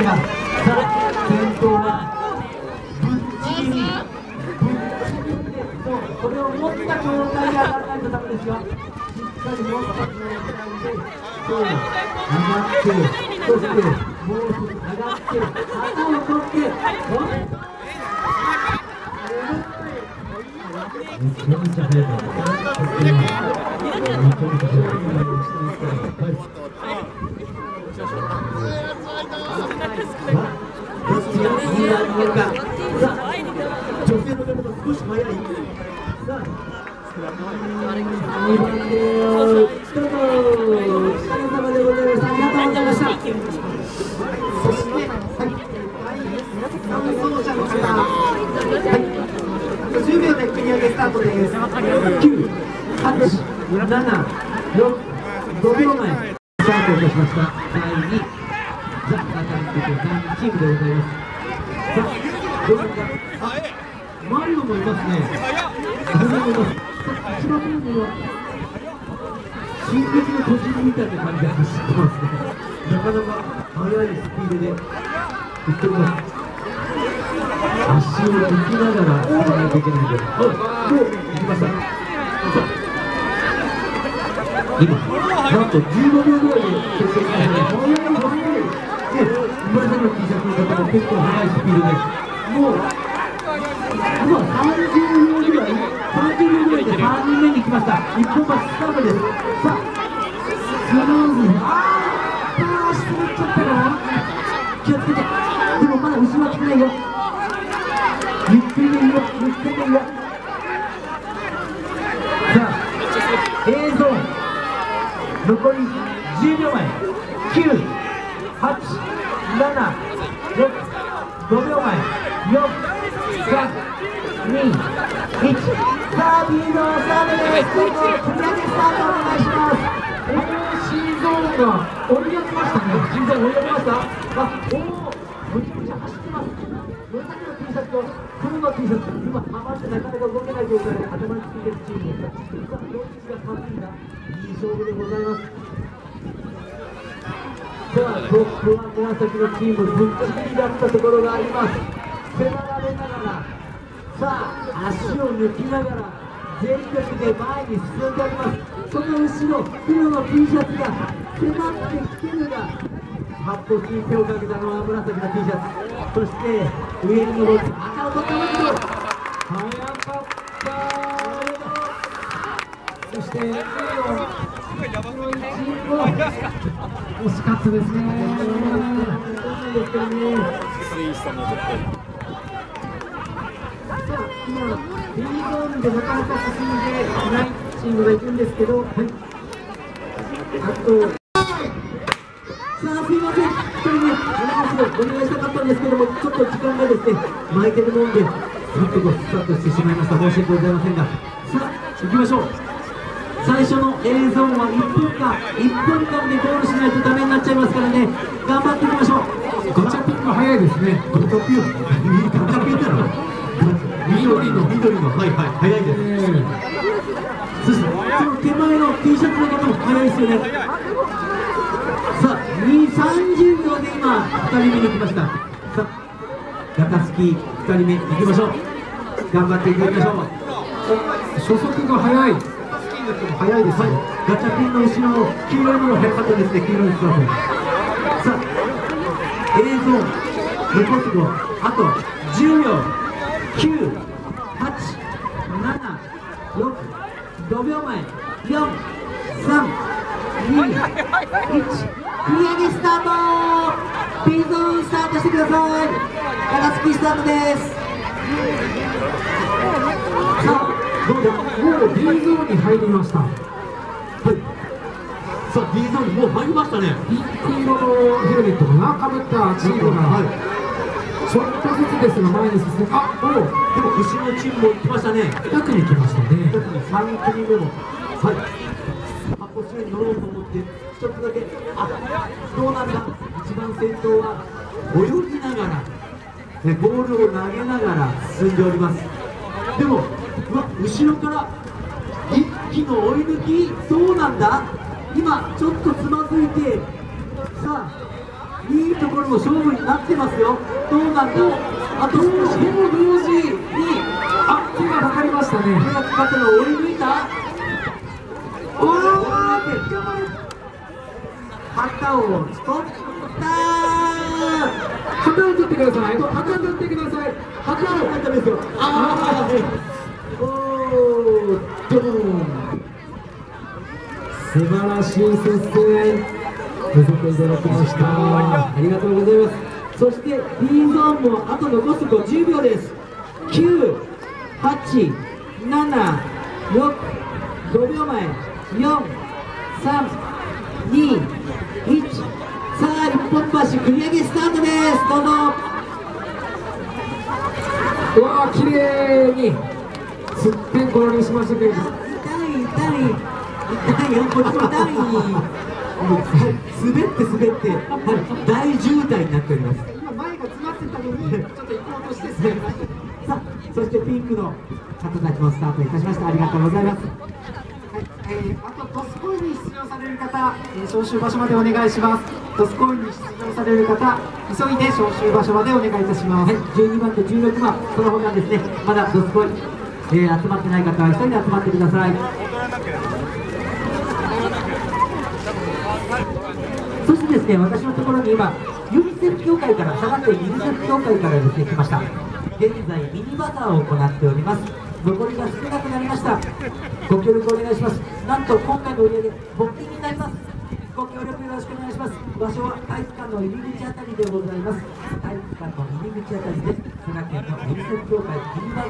したがさあ先頭はぶっちぎりぶっちぎりでそうこれを持った状態で上がらないとダメですよしっかり持った状態でそう上がってそしてもう一つ上がって旗を取ってほんめちゃめちゃ速か2番でどうぞ。お疲れ様でございました。ありがとうございました。そして、はい。担当者の方。はい。10秒で繰り上げスタートです。9、8、7、6、5秒前。スタートいたしました。第2、ザ・アタンティク第2チームでございます。さあ、どうですかあ、マリオもいますね。マリオもいます。一番上には、進撃の巨人みたいな感じで走ってますね。なかなか速いスピードで行ってます。足を抜きながら進まないといけないので、はい、もう行きました。今、なんと15秒ぐらいで決定しましたね。早い早い。で、紫の T シャツの方も結構速いスピードです、もう、今30秒ぐらい、30秒ぐらいで3人目に来ました。一本橋スタートです。さあ、スムーズに、あー、あー、滑っちゃったかな。気をつけて。でもまだ後ろは来てないよ。ゆっくりでいいよ、ゆっくりでいいよ。さあ、映像。残り10秒前9、8、7、6、5秒前4、3、2、1さあ、ビードスタートですどうぞ繰り上げスタートお願いしますおー、シーゾーンが追い上げましたねシーゾーン追い上げましたあ、おおむちゃむちゃ走ってます紫の T シャツと黒の T シャツ今、ハマってなかなか動けない状態で頭についてるチームですさあ、どっちが勝つんだいい勝負でございます。さあ、トップは紫のチーム、ぶっちぎりだったところがあります。迫られながら、さあ、足を抜きながら、全力で前に進んでおります。その後ろ、黒の T シャツが迫ってきてるが、発砲に手をかけたのは紫の T シャツ。そして、上に登って赤を取ったんだけど、早かったそして、黒の黒いチームも惜しかったですね。ですけどね。今、ゾーンでなかなか進んでいないチームがいるんですけど、はい。あと、さあ、すいません。一人ね、お願いします。お願いしたかったんですけども、ちょっと時間がですね、巻いてるもんで、さっとごスタートしてしまいました。申し訳ございませんが。さあ、行きましょう。最初の映像は1分間、1分間でゴールしないとダメになっちゃいますからね、頑張っていきましょう。ガチャピンが早いですね。ガチャピン、ガチャピンだろ。緑の、緑の、はいはい、早いです。そして、その手前の T シャツの方も早いですよね。さあ、2、30秒で今、2人目に来ました。さあ、ガタスキー2人目行きましょう。頑張っていきましょう。初速が早い。早いです、はい、ガチャピンの後ろの黄色いもの早かったですね、黄色いスタート。さあ、映像、残すと、あと10秒、9、5秒前、4、3、2、1、繰り上げスタート !P ゾーンスタートしてくださいガラスタートですさあどうもう D ゾーンに入りました。はい。さあ、D ゾーンにもう入りましたね。ピンク色のヘルメットかな、かぶったチームが、はい。ちょっとずつですが前に進んで、あ、おう、でも後ろのチームも行きましたね。2組来ましたね。特に3組目も、はい。発泡スに乗ろうと思って、一つだけ、あ、どうなんだ。一番先頭は泳ぎながら、ね、ボールを投げながら進んでおります。でも、うわ、後ろから一気の追い抜き、どうなんだ？今、ちょっとつまずいて、さあ、いいところの勝負になってますよどうなんだ？あと少し。ほぼ同時にあ手がかかりまし。たね手がかかったのを追い抜いたおお旗を取った旗を取ってください旗を取ってください旗をーダメですよあーおードーン素晴らしい接戦見せていただきましたありがとうございますそして B ゾーンもあと残す50秒です。9 8 7 6 5秒前。4 3 2 1さあ日本橋繰り上げスタートです。どうぞ。うわー綺麗に。すってんころにしましたけれど。痛い痛い。痛い。よこっちも痛い滑って滑ってはい大渋滞になっております今前が詰まってたのにちょっと行こうとして滑りましたさあそしてピンクの方たちもスタートいたしましたありがとうございますはい、えー、あとトスコインに出場される方、えー、招集場所までお願いします。トスコインに出場される方、急いで招集場所までお願いいたします。はい、12番と16番、その他ですね、まだどすこい、えー集まってない方は1人で集まってください。そしてですね、私のところに今、ユニセフ協会から、佐賀県ユニセフ協会からですね、来ました。現在、ミニバザーを行っております。残りが少なくなりました。ご協力お願いします。なんと今回の売り上げ、募金になります。ご協力よろしくお願いします。場所は体育館の入り口あたりでございます。体育館の入り口あたりです。佐賀県のユニセフ協会ミニバザー